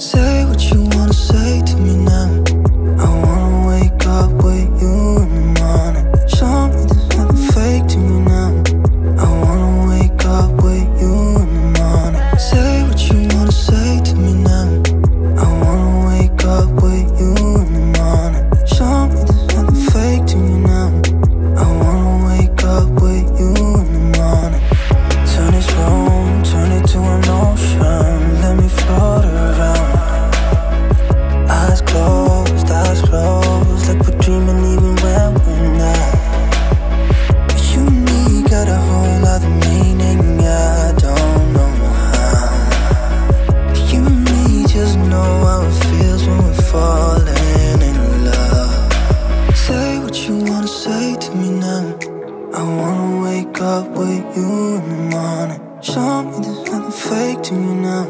Say what you wanna say how it feels when we're falling in love. Say what you wanna say to me now. I wanna wake up with you in the morning. Show me there's nothing fake to you now.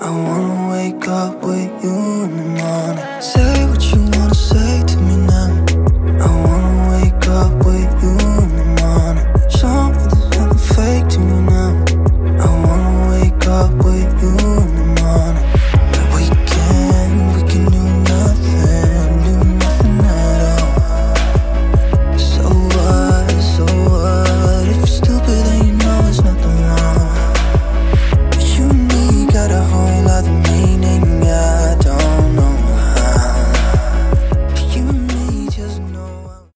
I wanna